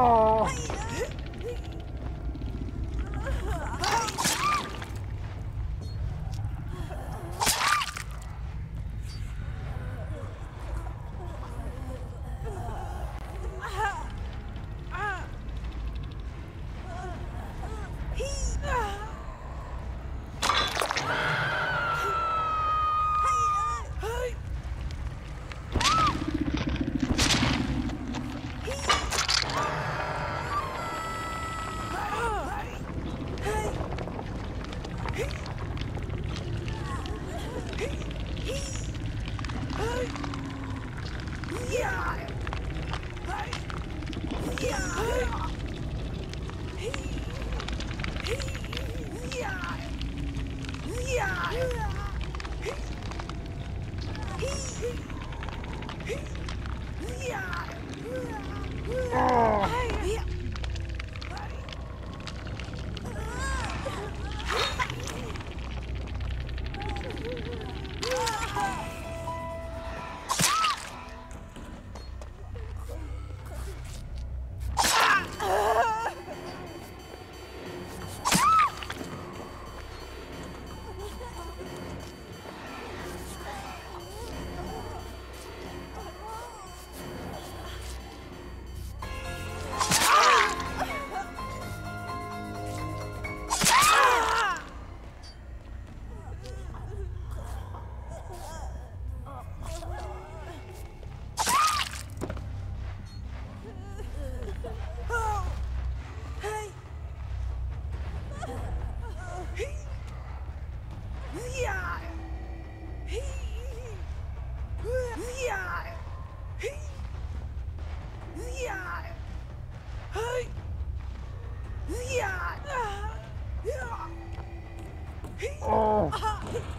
Oh. Ha ha ha!